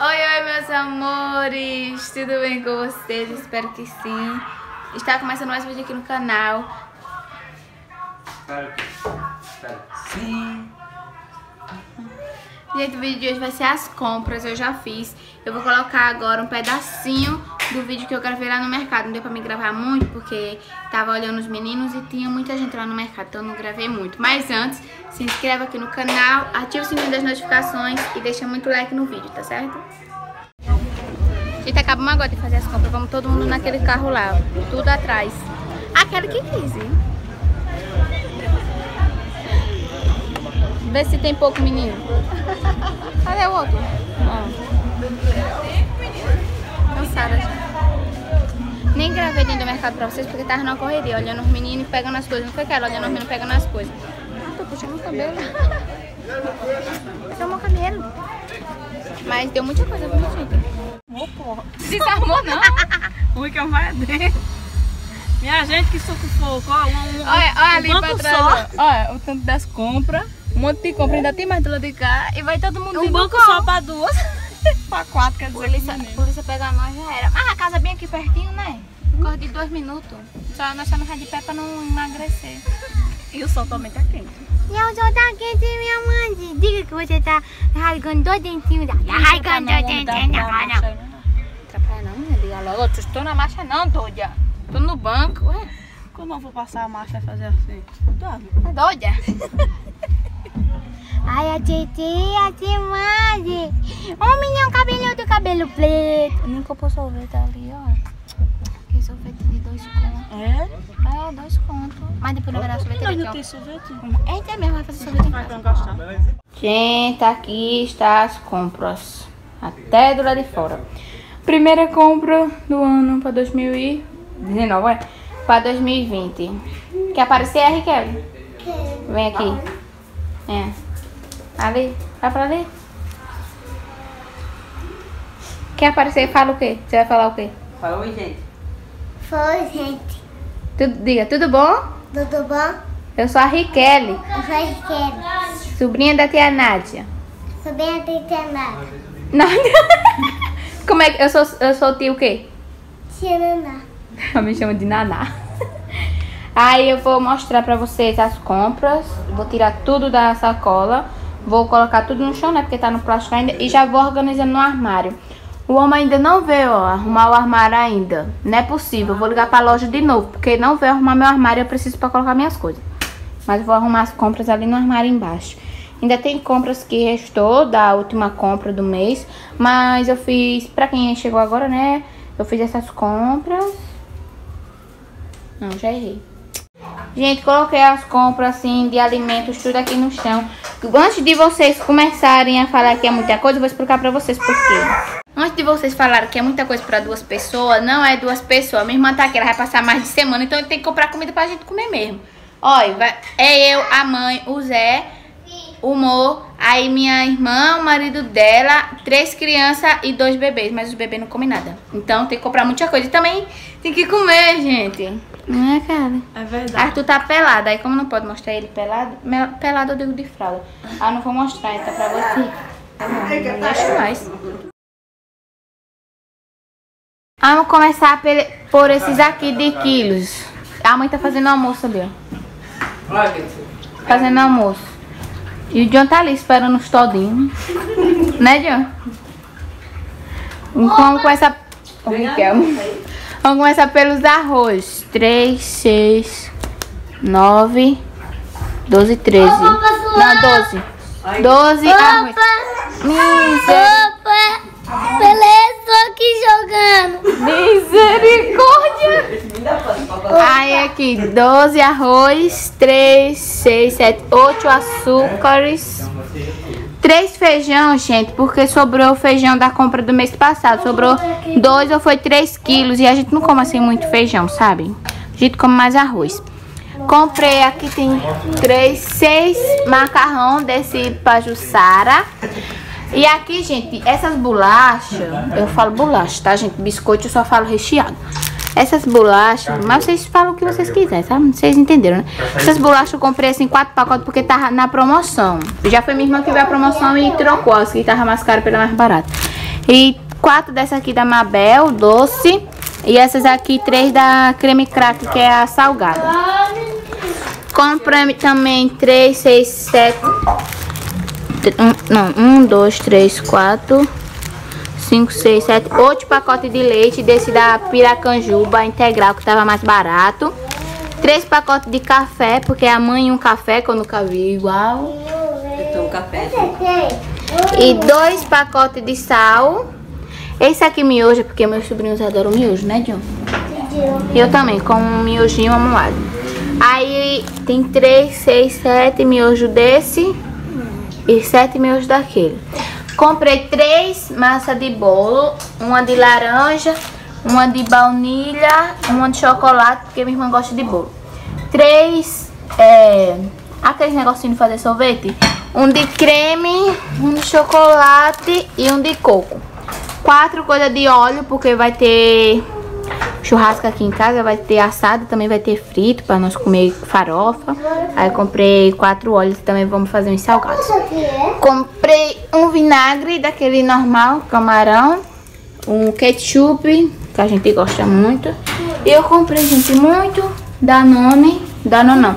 Oi, oi, meus amores! Tudo bem com vocês? Espero que sim. Está começando mais um vídeo aqui no canal. Espero que. Espero que sim. Gente, o vídeo de hoje vai ser as compras, eu já fiz. Eu vou colocar agora um pedacinho do vídeo que eu gravei lá no mercado. Não deu pra me gravar muito, porque tava olhando os meninos e tinha muita gente lá no mercado, então não gravei muito. Mas antes, se inscreva aqui no canal, ativa o sininho das notificações e deixa muito like no vídeo, tá certo? Gente, acabamos agora de fazer as compras, vamos todo mundo naquele carro lá, tudo atrás. Aquele que quis, hein? Vê se tem pouco menino. Cadê o outro? Cansada já. Nem gravei dentro do mercado pra vocês porque tava na correria, olhando os meninos e pegando as coisas. Não foi que ela olhando os meninos pegando as coisas. Ah, tô puxando o cabelo. Puxou meu cabelo. Mas deu muita coisa, gente? Ô, porra. Desarmou não? O Rickão vai dentro. Minha gente, que sufoco. Ó, um, um, Olha, olha um ali pra trás. só. Olha, o tanto das compras. Um monte de compra, ainda tem mais do lado de cá. E vai todo mundo Um banco só pra duas. pra quatro, quer dizer. Polícia, que polícia pegar nós já era. Mas a casa é bem aqui pertinho, né? Corre de dois minutos. Só nós vai de pé pra não emagrecer. E o sol também tá quente. E eu sou tá quente, minha mãe. Diga que você tá rasgando dois dentinhos da. Tá rasgando dois dentinhos da mano. Atrapalha não, minha diga logo. Eu estou na marcha não, doida. Tô no banco. Ué, Como eu vou passar a marcha e fazer assim? Tá. tá doida? Ai, a titia, a mãe. Ô, menino cabeludo, cabelo preto. Nem comprou sorvete ali, ó. Que sorvete de dois contos. É? É, dois contos. Mas depois não vai dar sorvete aqui, não ó. tem sorvete? Eita, é mesmo, vai fazer sorvete em Vai casa. não. Gente, aqui está as compras. Até do lado de fora. Primeira compra do ano para 2019, é? Para 2020. Quer aparecer, R. Kelly? Vem aqui. É. Ali. Vai pra ali. Quer aparecer? Fala o quê? Você vai falar o quê? Fala oi, gente. Foi, gente. Tudo, diga, tudo bom? Tudo bom? Eu sou a Riquelme, Eu sou esquerda. sobrinha da tia Nádia. Sou bem atentada. Nádia? Como é que... Eu sou, eu sou tio o quê? Tirana. Ela me chama de Naná. Aí eu vou mostrar pra vocês as compras. Vou tirar tudo da sacola. Vou colocar tudo no chão, né? Porque tá no plástico ainda. E já vou organizando no armário. O homem ainda não veio, ó, arrumar o armário ainda. Não é possível. Vou ligar pra loja de novo. Porque não veio arrumar meu armário. Eu preciso pra colocar minhas coisas. Mas vou arrumar as compras ali no armário embaixo. Ainda tem compras que restou da última compra do mês. Mas eu fiz, pra quem chegou agora, né? Eu fiz essas compras. Não, já errei. Gente, coloquei as compras assim de alimentos tudo aqui no chão. Antes de vocês começarem a falar que é muita coisa, eu vou explicar pra vocês por quê. Antes de vocês falarem que é muita coisa pra duas pessoas, não é duas pessoas. Minha irmã tá aqui, ela vai passar mais de semana, então tem que comprar comida pra gente comer mesmo. Olha, é eu, a mãe, o Zé, o Mo, aí minha irmã, o marido dela, três crianças e dois bebês, mas os bebês não comem nada. Então tem que comprar muita coisa. E também tem que comer, gente. Não é, cara? É verdade. Arthur tá pelado, aí como não pode mostrar ele pelado, pelado eu digo de fralda. Ah, não vou mostrar, então pra você. Bom, não deixo mais. Vamos começar por esses aqui de quilos. A mãe tá fazendo almoço ali, ó. Fazendo almoço. E o John tá ali esperando os todinhos. né, John? Vamos começar. Vamos começar pelos arroz. 3, 6, 9, 12, 13. Não, 12. 12 arroz. Miser- Opa! Beleza, tô aqui jogando. Misericórdia! Aí aqui, 12 arroz, 3, 6, 7, 8 açúcares. 3 feijão, gente, porque sobrou o feijão da compra do mês passado. Sobrou 2 ou foi 3 quilos. E a gente não come assim muito feijão, sabe? A gente come mais arroz. Comprei aqui, tem 3, 6 macarrão desse pajussara. E aqui, gente, essas bolachas, eu falo bolacha, tá, gente? Biscoito eu só falo recheado. Essas bolachas, mas vocês falam o que vocês quiserem, sabe? Vocês entenderam, né? Essas bolachas eu comprei assim, quatro pacotes porque tava na promoção. Já foi minha irmã que veio a promoção e trocou, as que tava mais caro pela mais barata. E quatro dessa aqui da Mabel, doce. E essas aqui, três da creme crack, que é a salgada. Comprei também três, seis, sete... Um, não, um, dois, três, quatro... 5, 6, 7, 8 pacotes de leite desse da Piracanjuba integral que tava mais barato. 3 pacotes de café, porque a mãe um café que eu nunca vi igual. Eu tomo café. E dois pacotes de sal. Esse aqui miojo, porque meus sobrinhos adoram miojo, né, John? Eu também, com um miojinho amuado. Aí tem 3, 6, 7 miojos desse e 7 miojos daquele. Comprei três massas de bolo, uma de laranja, uma de baunilha, uma de chocolate, porque minha irmã gosta de bolo. Três, é, aqueles negocinhos de fazer sorvete. Um de creme, um de chocolate e um de coco. Quatro coisas de óleo, porque vai ter churrasco aqui em casa, vai ter assado, também vai ter frito para nós comer farofa. Aí comprei quatro óleos, também vamos fazer uns salgados. Comprei um vinagre daquele normal, camarão, um ketchup, que a gente gosta muito. E eu comprei, gente, muito Danone, Danone não,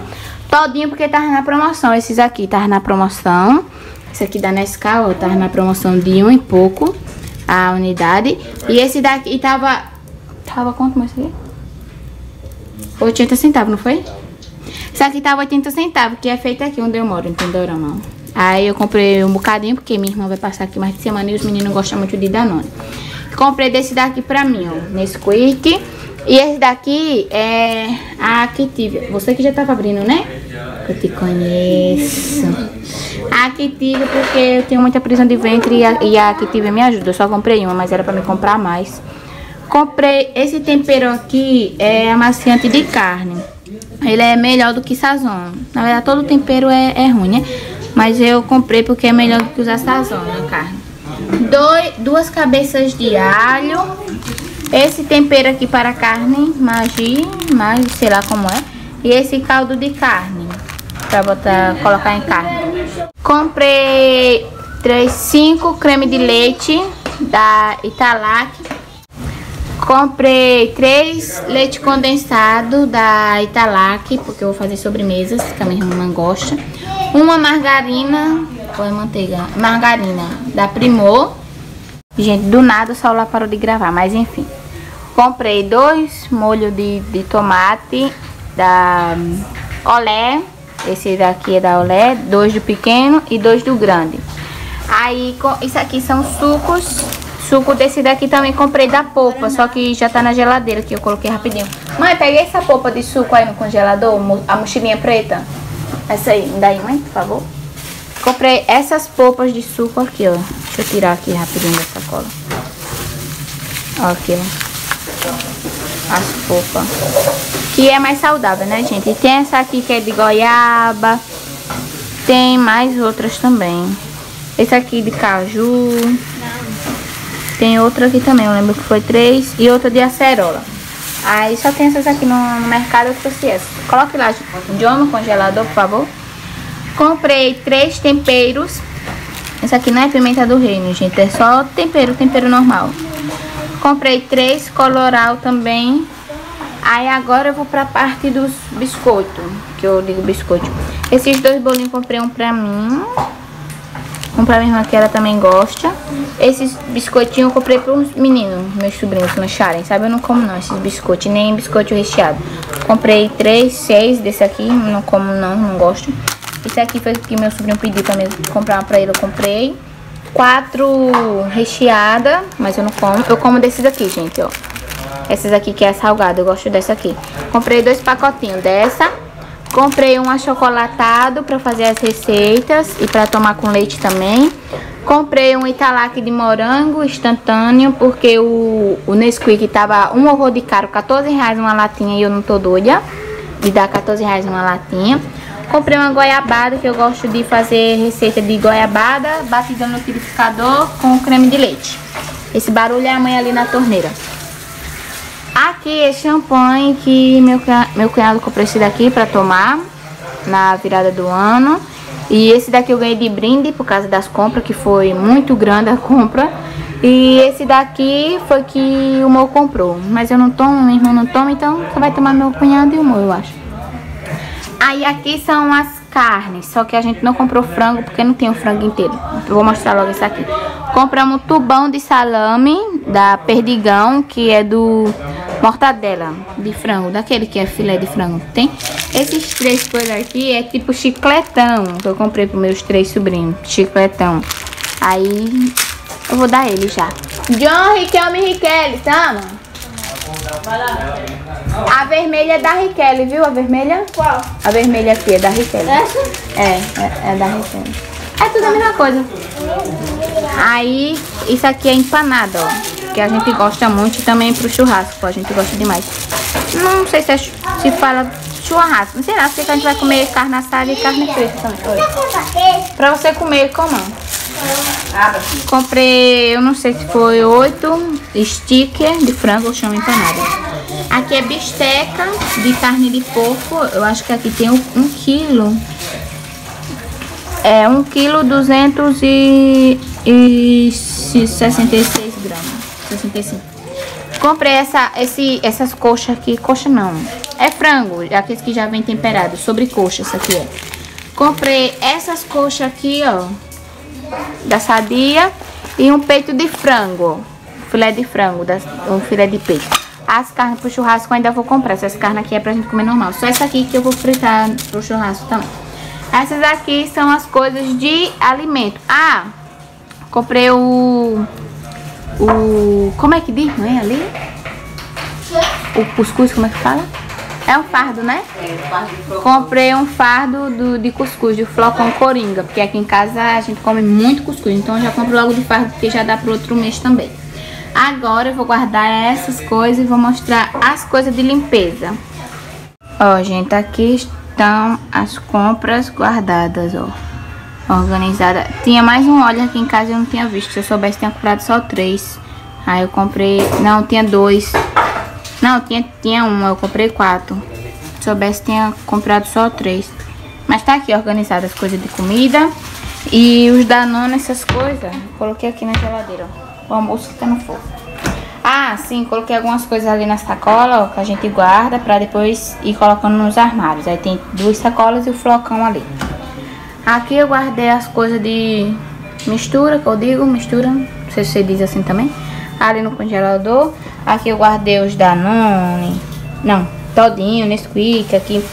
todinho porque tava na promoção. Esses aqui tava na promoção. Esse aqui da Nescau, tava na promoção de um e pouco a unidade. E esse daqui tava Tava quanto mais aqui? 80 centavos, não foi? Isso aqui tava 80 centavos, que é feito aqui onde eu moro, entendeu, não? Aí eu comprei um bocadinho, porque minha irmã vai passar aqui mais de semana e os meninos gostam muito de Danone. Comprei desse daqui pra mim, ó, Nesquik. E esse daqui é a Activia. Você que já tava abrindo, né? Eu te conheço. A Activia porque eu tenho muita prisão de ventre e a, e a Activia me ajuda. Eu só comprei uma, mas era pra me comprar mais. Comprei esse tempero aqui, é amaciante de carne. Ele é melhor do que sazon. Na verdade, todo tempero é, é ruim, né? Mas eu comprei porque é melhor do que usar sazon na carne. Dois, duas cabeças de alho. Esse tempero aqui para carne, magi, magi, sei lá como é. E esse caldo de carne, para botar, colocar em carne. Comprei três, cinco creme de leite da Italac Comprei três leite condensado da Italac, porque eu vou fazer sobremesas, que a minha irmã gosta. Uma margarina, ou é manteiga? Margarina da Primor. Gente, do nada o celular parou de gravar, mas enfim. Comprei dois molhos de, de tomate da Olé. Esse daqui é da Olé, dois do pequeno e dois do grande. Aí, isso aqui são sucos Suco desse daqui também comprei da polpa, só que já tá na geladeira que eu coloquei rapidinho. Mãe, peguei essa polpa de suco aí no congelador, a mochilinha preta. Essa aí, me dá aí, mãe, por favor. Comprei essas polpas de suco aqui, ó. Deixa eu tirar aqui rapidinho da sacola. Ó, aqui, ó. As polpas. Que é mais saudável, né, gente? E tem essa aqui que é de goiaba. Tem mais outras também. Esse aqui de caju. Tem outra aqui também, eu lembro que foi três. E outra de acerola. Aí só tem essas aqui no, no mercado, eu trouxe essas. Coloque lá, John, no congelador, por favor. Comprei três temperos. Esse aqui não é pimenta do reino, gente. É só tempero, tempero normal. Comprei três coloral também. Aí agora eu vou pra parte dos biscoitos. Que eu digo biscoito. Esses dois bolinhos comprei um pra mim. Pra minha irmã que ela também gosta. Esses biscoitinhos eu comprei para os meninos, meus sobrinhos mancharem, sabe? Eu não como não esses biscoitos, nem biscoito recheado. Comprei três, seis desse aqui, não como não, não gosto. Esse aqui foi o que meu sobrinho pediu também comprar para ele, eu comprei. Quatro recheada, mas eu não como. Eu como desses aqui, gente, ó. Essas aqui que é salgada, eu gosto dessa aqui. Comprei dois pacotinhos dessa. Comprei um achocolatado para fazer as receitas e para tomar com leite também. Comprei um Italac de morango instantâneo, porque o, o Nesquik tava um horror de caro, 14 reais uma latinha e eu não tô doida de dar 14 reais uma latinha. Comprei uma goiabada, que eu gosto de fazer receita de goiabada, batida no liquidificador com creme de leite. Esse barulho é a mãe ali na torneira. Aqui é champanhe que meu, meu cunhado comprou esse daqui pra tomar na virada do ano. E esse daqui eu ganhei de brinde por causa das compras, que foi muito grande a compra. E esse daqui foi que o Mo comprou. Mas eu não tomo, meu irmão não toma, então só vai tomar meu cunhado e o Mo, eu acho. Aí aqui são as carnes, só que a gente não comprou frango porque não tem o frango inteiro. Eu vou mostrar logo isso aqui. Compramos tubão de salame da Perdigão, que é do mortadela de frango, daquele que é filé de frango. Tem esses três coisas aqui é tipo chicletão, que eu comprei para meus três sobrinhos, chicletão. Aí eu vou dar ele já. John, Riquelme e Riquelme, tá, mano? A vermelha é da Riquelme, viu? A vermelha? Qual? A vermelha aqui é da Riquelme. Essa? É, é, é da Riquelme. É tudo a mesma coisa. Aí, isso aqui é empanada, ó. Que a gente gosta muito e também pro churrasco, a gente gosta demais. Não sei se, é, se fala churrasco. Não sei lá, sei que a gente vai comer carne assada e carne frita também. Oi. Pra você comer, coma. Comprei, eu não sei se foi oito sticker de frango, eu chamo empanada. Aqui é bisteca de carne de porco. Eu acho que aqui tem um, um quilo. É, 1 quilo 200 e, e 66 gramas. 65. Comprei essa, esse, essas coxas aqui. Coxa não. É frango. Aqueles que já vem temperado. Sobre coxa, isso aqui é. Comprei essas coxas aqui, ó. Da sadia. E um peito de frango. Filé de frango. Das, um filé de peito. As carnes pro churrasco eu ainda vou comprar. Essas carnes aqui é pra gente comer normal. Só essa aqui que eu vou fritar pro churrasco também. Essas aqui são as coisas de alimento. Ah, comprei o... O... Como é que diz, não é ali? O cuscuz, como é que fala? É um fardo, né? Comprei um fardo do, de cuscuz, de flocão coringa. Porque aqui em casa a gente come muito cuscuz. Então eu já compro logo de fardo, porque já dá pro outro mês também. Agora eu vou guardar essas coisas e vou mostrar as coisas de limpeza. Ó, gente, aqui estão as compras guardadas, ó. Organizada. Tinha mais um óleo aqui em casa eu não tinha visto. Se eu soubesse, tinha comprado só três. Aí eu comprei... Não, tinha dois. Não, tinha, tinha um. Eu comprei quatro. Se soubesse, tinha comprado só três. Mas tá aqui organizada as coisas de comida. E os Danone, essas coisas. Coloquei aqui na geladeira, ó. O almoço que tá no fogo. Ah, sim, coloquei algumas coisas ali na sacola, ó, que a gente guarda pra depois ir colocando nos armários. Aí tem duas sacolas e o flocão ali. Aqui eu guardei as coisas de mistura, que eu digo, mistura, não sei se você diz assim também. Ali no congelador. Aqui eu guardei os Danone, não, todinho, Nesquik, aqui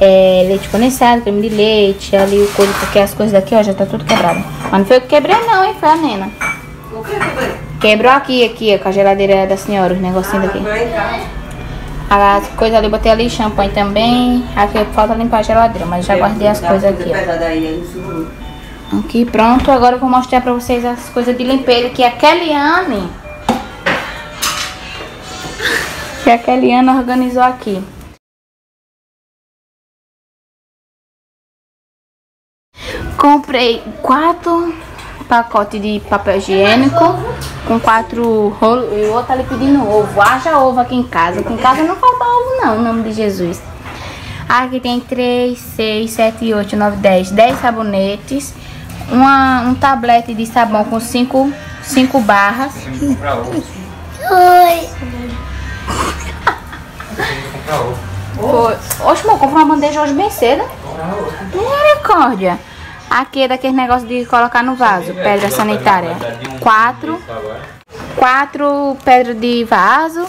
é leite condensado, creme de leite, ali o coisa, porque as coisas daqui, ó, já tá tudo quebrado. Mas não foi eu que quebrei não, hein, foi a nena. O que foi? Quebrou aqui, aqui, ó, com a geladeira da senhora, os negocinhos daqui. As coisas ali, botei ali champanhe também. Aqui falta limpar a geladeira, mas já guardei as coisas aqui, ó. Aqui, pronto. Agora eu vou mostrar pra vocês as coisas de limpeza que a Kellyanne... Que a Kellyanne organizou aqui. Comprei quatro pacotes de papel higiênico com quatro rolos e o outro ali pedindo ovo. Haja ovo aqui em casa. Aqui em casa não falta ovo não, em nome de Jesus. Aqui tem 3, 6, 7, 8, 9, 10. 10 sabonetes. Uma, um tablete de sabão com 5 cinco barras. Oi. Foi. Oxe, amor, comprou uma bandeja hoje bem cedo. Misericórdia. Aqui é daquele negócio de colocar no vaso, pedra sanitária. Quatro. Quatro pedras de vaso.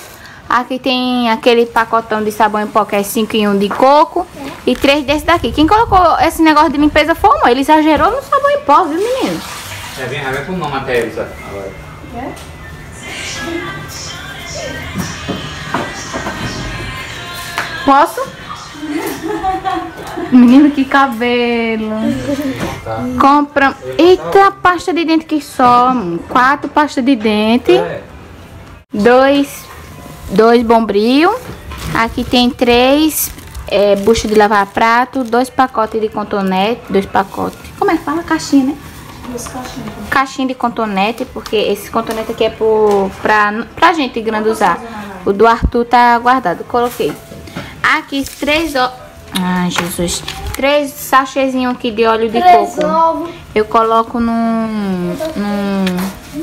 Aqui tem aquele pacotão de sabão em pó que é 5 em 1 de coco. E três desses daqui. Quem colocou esse negócio de limpeza foi o. Ele exagerou no sabão em pó, viu, menino? É, vem, vem com o nome até eles agora. Posso? Menino, que cabelo. Compra. Eita, pasta de dente que só. Quatro pastas de dente. Dois. Dois bombril. Aqui tem três é, buchas de lavar prato. Dois pacotes de contonete. Dois pacotes. Como é que fala? Caixinha, né? Caixinha de contonete, porque esse contonete aqui é pro, pra, pra gente grande usar. O do Arthur tá guardado. Coloquei. Aqui, três... ó- Ai, Jesus. Três sachêzinhos aqui de óleo de Três coco. ovos. Eu coloco num, num,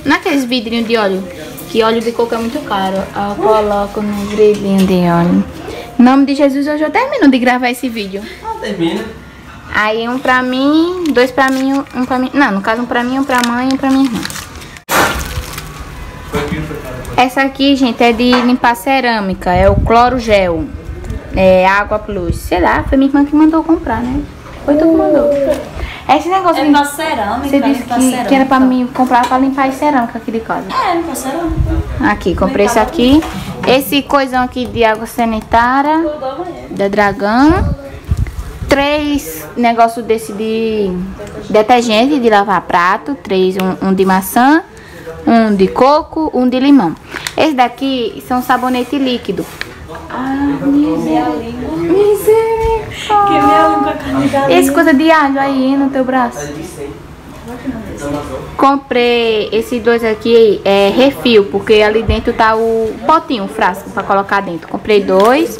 naqueles vidrinhos de óleo. Que óleo de coco é muito caro. Eu coloco no vidrinho de óleo. Em nome de Jesus, hoje eu termino de gravar esse vídeo. Ah, termina. Aí um pra mim, dois pra mim, um pra mim. Não, no caso um pra mim, um pra mãe e um pra minha irmã. Essa aqui, gente, é de limpar cerâmica. É o cloro gel. É água plus. Sei lá, foi minha irmã que mandou comprar, né? Foi tu que mandou. Esse negócio É pra cerâmica, Você disse que, cerâmica. que era pra mim comprar pra limpar as cerâmica aqui de casa. É, pra cerâmica. Aqui, comprei esse aqui. Esse coisão aqui de água sanitária da Dragão. Três negócios desse de detergente de lavar prato. Três, um, um de maçã, um de coco, um de limão. Esse daqui são sabonete líquido. Ah, misericórdia. Esse coisa de alho aí no teu braço. Comprei esses dois aqui, é refil, porque ali dentro tá o potinho, o frasco pra colocar dentro. Comprei dois.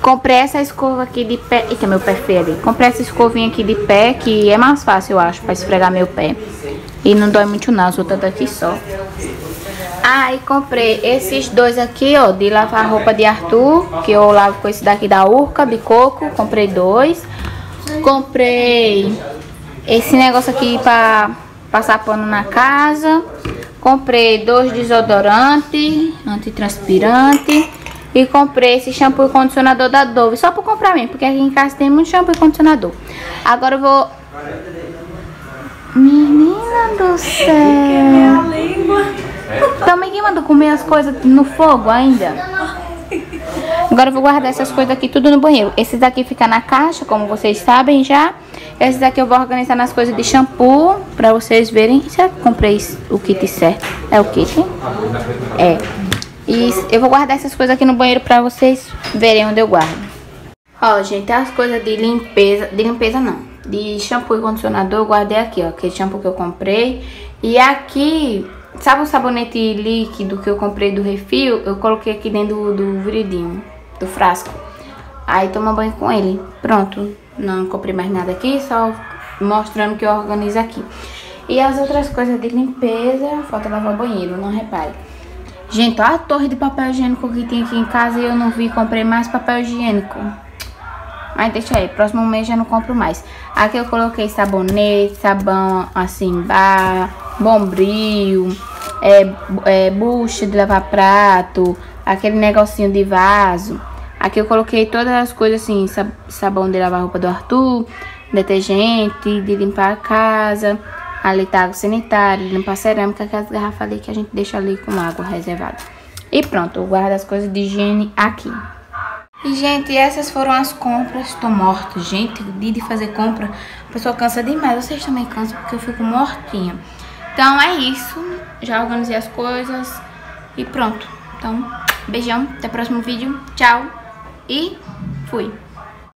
Comprei essa escova aqui de pé. Eita, meu pé feio ali. Comprei essa escovinha aqui de pé, que é mais fácil, eu acho, pra esfregar meu pé. E não dói muito não, as outras daqui só. Aí comprei esses dois aqui, ó, de lavar roupa de Arthur, que eu lavo com esse daqui da Urca, de coco. Comprei dois. Comprei esse negócio aqui pra passar pano na casa. Comprei dois desodorantes, antitranspirante. E comprei esse shampoo e condicionador da Dove. Só pra comprar mesmo, porque aqui em casa tem muito shampoo e condicionador. Agora eu vou... Menina do céu. Também quem mandou comer as coisas no fogo ainda? Agora eu vou guardar essas coisas aqui tudo no banheiro. Esses daqui ficam na caixa, como vocês sabem já. Esses daqui eu vou organizar nas coisas de shampoo, pra vocês verem. Será que eu comprei o kit certo? É o kit? É. E eu vou guardar essas coisas aqui no banheiro pra vocês verem onde eu guardo. Ó, gente, as coisas de limpeza, de limpeza não, de shampoo e condicionador eu guardei aqui, ó, aquele shampoo que eu comprei. E aqui, sabe o sabonete líquido que eu comprei do refil? Eu coloquei aqui dentro do, do viridinho, do frasco. Aí toma banho com ele. Pronto, não comprei mais nada aqui, só mostrando que eu organizo aqui. E as outras coisas de limpeza, falta lavar o banheiro, não repare. Gente, olha a torre de papel higiênico que tem aqui em casa e eu não vi, comprei mais papel higiênico. Mas deixa aí, próximo mês já não compro mais. Aqui eu coloquei sabonete, sabão assim, bar, bombril, é, é, bucha de lavar prato, aquele negocinho de vaso. Aqui eu coloquei todas as coisas assim, sab- sabão de lavar roupa do Arthur, detergente, de limpar a casa, ali tá água sanitária, limpar a cerâmica, aquelas garrafas ali que a gente deixa ali com água reservada. E pronto, eu guardo as coisas de higiene aqui. E, gente, essas foram as compras. Tô morta, gente. De fazer compra, a pessoa cansa demais. Vocês também cansam porque eu fico mortinha. Então é isso. Já organizei as coisas. E pronto. Então, beijão. Até o próximo vídeo. Tchau. E fui.